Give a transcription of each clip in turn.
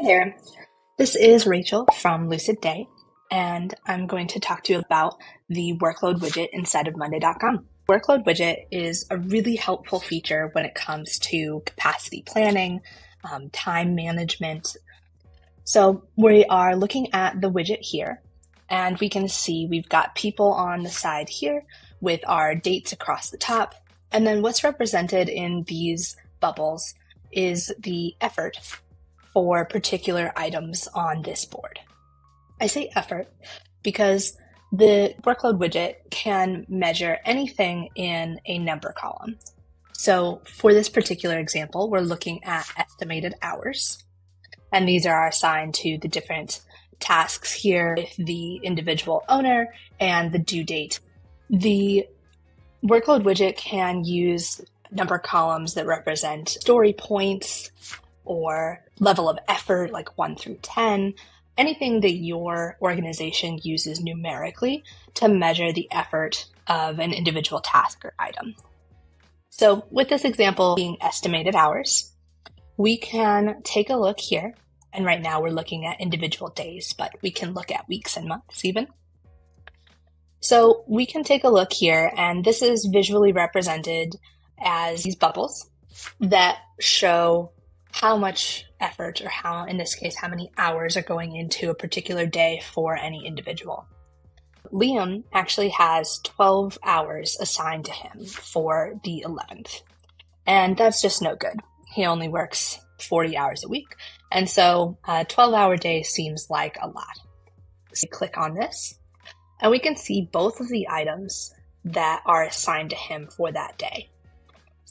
Hi there. This is Rachel from Lucid Day, and I'm going to talk to you about the workload widget inside of Monday.com. Workload widget is a really helpful feature when it comes to capacity planning, um, time management. So we are looking at the widget here, and we can see we've got people on the side here with our dates across the top. And then what's represented in these bubbles is the effort for particular items on this board. I say effort because the workload widget can measure anything in a number column. So for this particular example, we're looking at estimated hours. And these are assigned to the different tasks here with the individual owner and the due date. The workload widget can use number columns that represent story points or level of effort, like one through 10, anything that your organization uses numerically to measure the effort of an individual task or item. So, with this example being estimated hours, we can take a look here. And right now we're looking at individual days, but we can look at weeks and months even. So, we can take a look here, and this is visually represented as these bubbles that show how much effort or how, in this case, how many hours are going into a particular day for any individual. Liam actually has 12 hours assigned to him for the 11th. And that's just no good. He only works 40 hours a week. And so a 12 hour day seems like a lot. So click on this and we can see both of the items that are assigned to him for that day.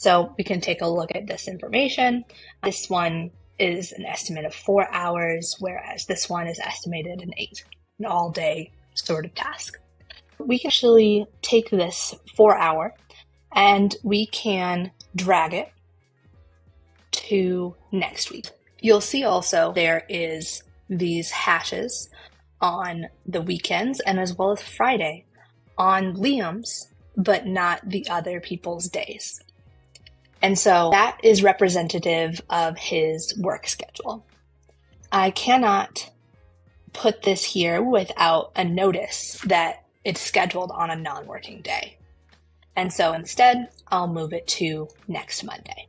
So we can take a look at this information. This one is an estimate of four hours, whereas this one is estimated an eight, an all day sort of task. We can actually take this four hour and we can drag it to next week. You'll see also there is these hashes on the weekends and as well as Friday on Liam's, but not the other people's days. And so that is representative of his work schedule. I cannot put this here without a notice that it's scheduled on a non working day. And so instead, I'll move it to next Monday.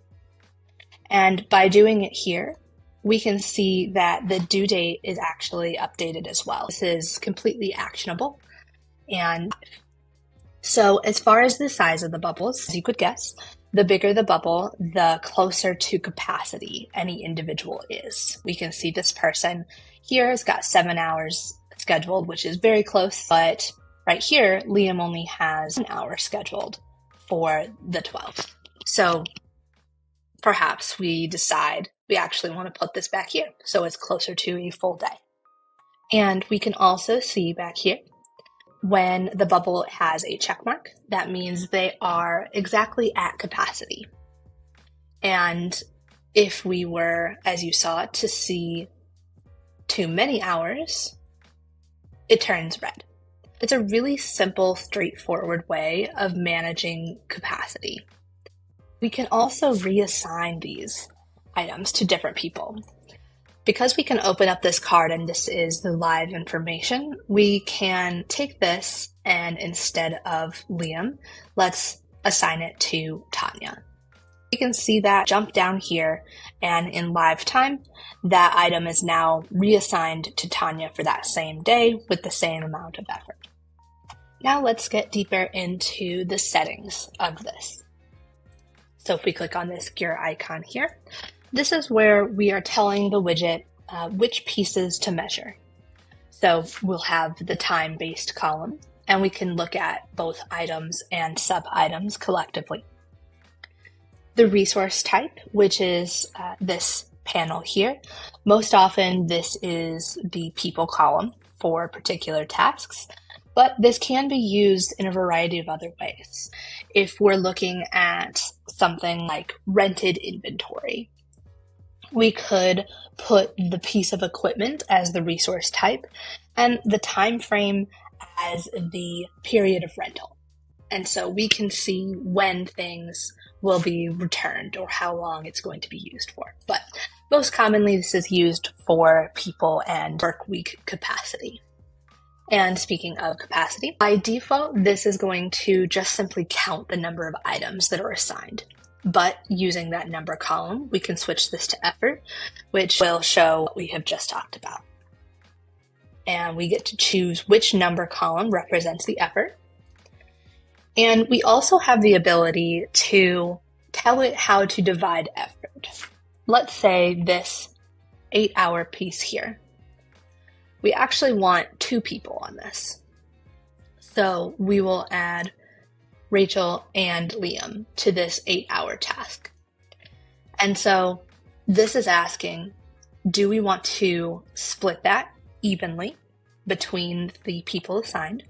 And by doing it here, we can see that the due date is actually updated as well. This is completely actionable. And so, as far as the size of the bubbles, as you could guess, the bigger the bubble, the closer to capacity any individual is. We can see this person here has got seven hours scheduled, which is very close, but right here, Liam only has an hour scheduled for the 12th. So perhaps we decide we actually want to put this back here so it's closer to a full day. And we can also see back here when the bubble has a check mark, that means they are exactly at capacity. And if we were, as you saw, to see too many hours, it turns red. It's a really simple, straightforward way of managing capacity. We can also reassign these items to different people because we can open up this card and this is the live information, we can take this and instead of Liam, let's assign it to Tanya. We can see that jump down here and in live time, that item is now reassigned to Tanya for that same day with the same amount of effort. Now let's get deeper into the settings of this. So if we click on this gear icon here, this is where we are telling the widget uh, which pieces to measure. So we'll have the time based column, and we can look at both items and sub items collectively. The resource type, which is uh, this panel here. Most often, this is the people column for particular tasks, but this can be used in a variety of other ways. If we're looking at something like rented inventory, we could put the piece of equipment as the resource type and the time frame as the period of rental. And so we can see when things will be returned or how long it's going to be used for. But Most commonly, this is used for people and work week capacity. And speaking of capacity, by default, this is going to just simply count the number of items that are assigned. But using that number column, we can switch this to effort, which will show what we have just talked about. And we get to choose which number column represents the effort. And we also have the ability to tell it how to divide effort. Let's say this eight hour piece here we actually want two people on this. So we will add Rachel and Liam to this eight hour task. And so this is asking do we want to split that evenly between the people assigned?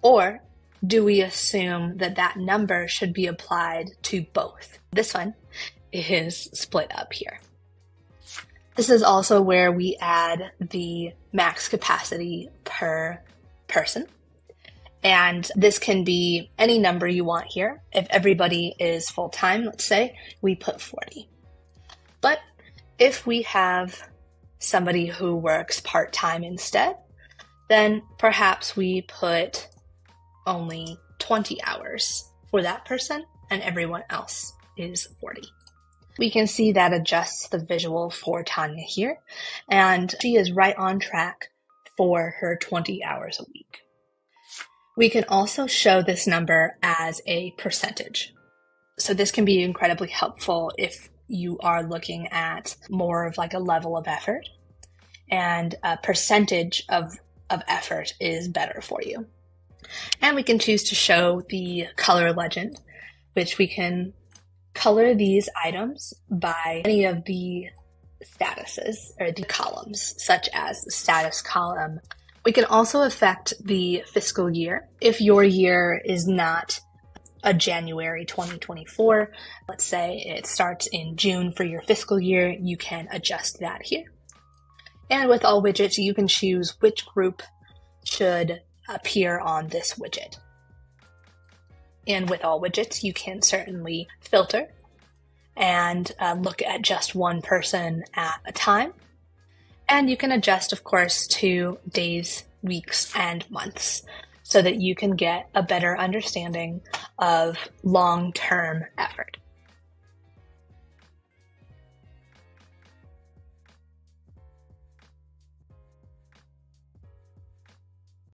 Or do we assume that that number should be applied to both? This one is split up here. This is also where we add the max capacity per person. And this can be any number you want here. If everybody is full time, let's say, we put 40. But if we have somebody who works part time instead, then perhaps we put only 20 hours for that person and everyone else is 40. We can see that adjusts the visual for Tanya here, and she is right on track for her 20 hours a week. We can also show this number as a percentage. So this can be incredibly helpful if you are looking at more of like a level of effort and a percentage of, of effort is better for you. And we can choose to show the color legend, which we can color these items by any of the statuses or the columns, such as the status column. We can also affect the fiscal year. If your year is not a January 2024, let's say it starts in June for your fiscal year, you can adjust that here. And with all widgets, you can choose which group should appear on this widget. And with all widgets, you can certainly filter and uh, look at just one person at a time. And you can adjust, of course, to days, weeks, and months so that you can get a better understanding of long term effort.